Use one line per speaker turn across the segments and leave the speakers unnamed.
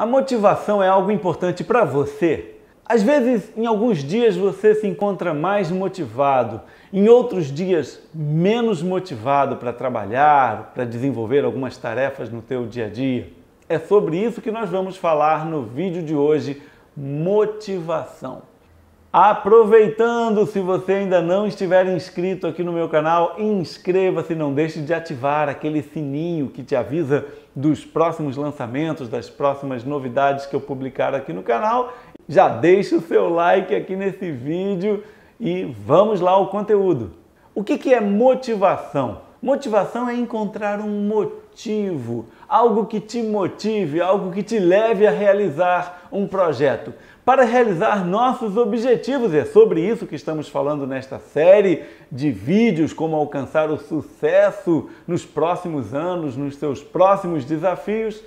A motivação é algo importante para você? Às vezes, em alguns dias você se encontra mais motivado, em outros dias menos motivado para trabalhar, para desenvolver algumas tarefas no teu dia a dia. É sobre isso que nós vamos falar no vídeo de hoje, motivação. Aproveitando, se você ainda não estiver inscrito aqui no meu canal, inscreva-se, não deixe de ativar aquele sininho que te avisa dos próximos lançamentos, das próximas novidades que eu publicar aqui no canal. Já deixe o seu like aqui nesse vídeo e vamos lá ao conteúdo. O que, que é motivação? Motivação é encontrar um motivo, algo que te motive, algo que te leve a realizar um projeto para realizar nossos objetivos. É sobre isso que estamos falando nesta série de vídeos, como alcançar o sucesso nos próximos anos, nos seus próximos desafios.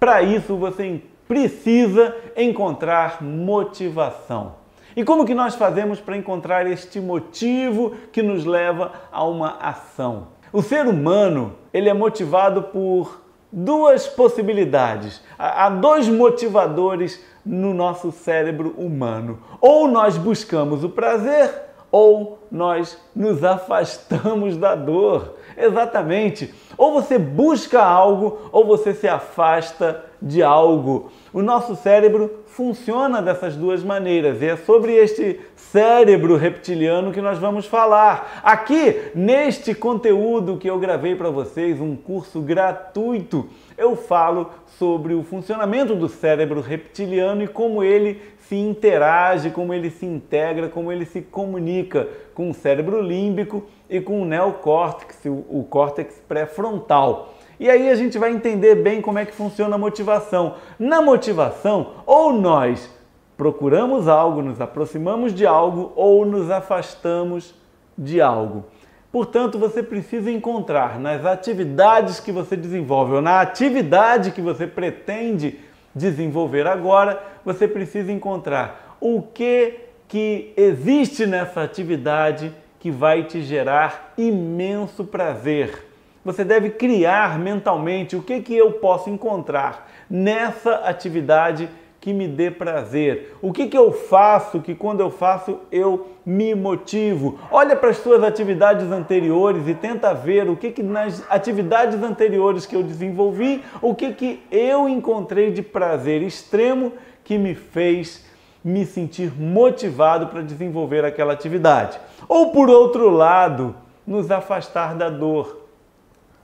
Para isso você precisa encontrar motivação. E como que nós fazemos para encontrar este motivo que nos leva a uma ação? O ser humano, ele é motivado por duas possibilidades. Há dois motivadores no nosso cérebro humano. Ou nós buscamos o prazer, ou nós nos afastamos da dor. Exatamente. Ou você busca algo, ou você se afasta de algo. O nosso cérebro funciona dessas duas maneiras e é sobre este cérebro reptiliano que nós vamos falar. Aqui, neste conteúdo que eu gravei para vocês, um curso gratuito, eu falo sobre o funcionamento do cérebro reptiliano e como ele se interage, como ele se integra, como ele se comunica com o cérebro límbico e com o neocórtex, o córtex pré-frontal. E aí a gente vai entender bem como é que funciona a motivação. Na motivação, ou nós procuramos algo, nos aproximamos de algo ou nos afastamos de algo. Portanto, você precisa encontrar nas atividades que você desenvolve ou na atividade que você pretende desenvolver agora, você precisa encontrar o que que existe nessa atividade que vai te gerar imenso prazer. Você deve criar mentalmente o que que eu posso encontrar nessa atividade que me dê prazer? O que, que eu faço que quando eu faço eu me motivo? Olha para as suas atividades anteriores e tenta ver o que, que nas atividades anteriores que eu desenvolvi, o que, que eu encontrei de prazer extremo que me fez me sentir motivado para desenvolver aquela atividade. Ou por outro lado, nos afastar da dor.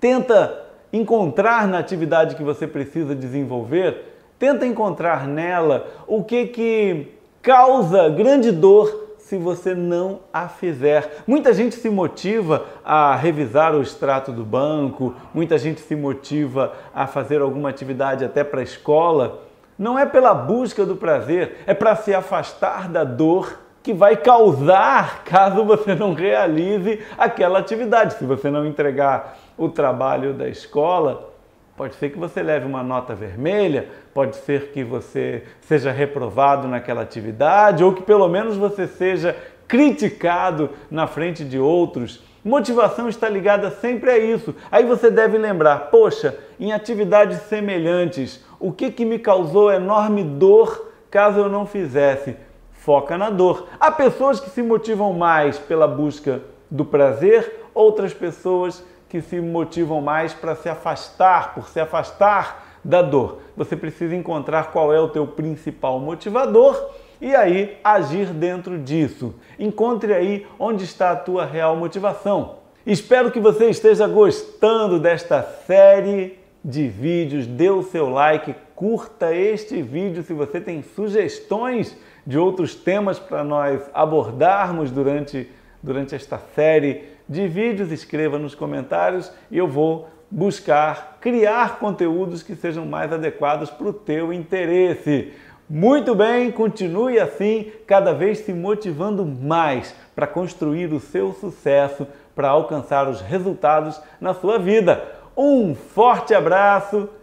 Tenta encontrar na atividade que você precisa desenvolver Tenta encontrar nela o que que causa grande dor se você não a fizer. Muita gente se motiva a revisar o extrato do banco, muita gente se motiva a fazer alguma atividade até para a escola. Não é pela busca do prazer, é para se afastar da dor que vai causar caso você não realize aquela atividade. Se você não entregar o trabalho da escola, Pode ser que você leve uma nota vermelha, pode ser que você seja reprovado naquela atividade ou que pelo menos você seja criticado na frente de outros. Motivação está ligada sempre a isso. Aí você deve lembrar: poxa, em atividades semelhantes, o que, que me causou enorme dor caso eu não fizesse? Foca na dor. Há pessoas que se motivam mais pela busca do prazer, outras pessoas que se motivam mais para se afastar, por se afastar da dor. Você precisa encontrar qual é o teu principal motivador e aí agir dentro disso. Encontre aí onde está a tua real motivação. Espero que você esteja gostando desta série de vídeos. Dê o seu like, curta este vídeo se você tem sugestões de outros temas para nós abordarmos durante, durante esta série de vídeos, escreva nos comentários e eu vou buscar criar conteúdos que sejam mais adequados para o teu interesse. Muito bem, continue assim, cada vez se motivando mais para construir o seu sucesso, para alcançar os resultados na sua vida. Um forte abraço